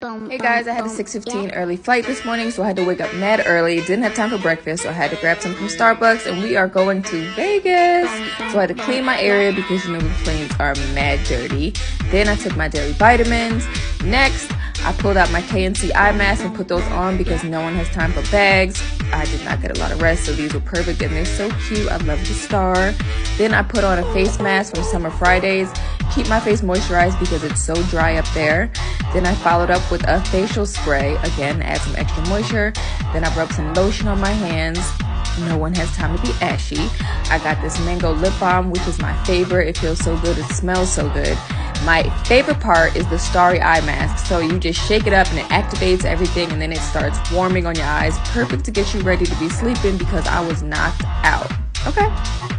Hey guys, I had a 6:15 early flight this morning, so I had to wake up mad early. Didn't have time for breakfast, so I had to grab some from Starbucks, and we are going to Vegas. So I had to clean my area because you know the planes are mad dirty. Then I took my daily vitamins. Next, I pulled out my KNC eye mask and put those on because no one has time for bags. I did not get a lot of rest, so these were perfect and they're so cute. I love the star. Then I put on a face mask from Summer Fridays. Keep my face moisturized because it's so dry up there. Then I followed up with a facial spray. Again, add some extra moisture. Then I rubbed some lotion on my hands. No one has time to be ashy. I got this mango lip balm, which is my favorite. It feels so good. It smells so good. My favorite part is the starry eye mask. So you just shake it up and it activates everything and then it starts warming on your eyes. Perfect to get you ready to be sleeping because I was knocked out. Okay.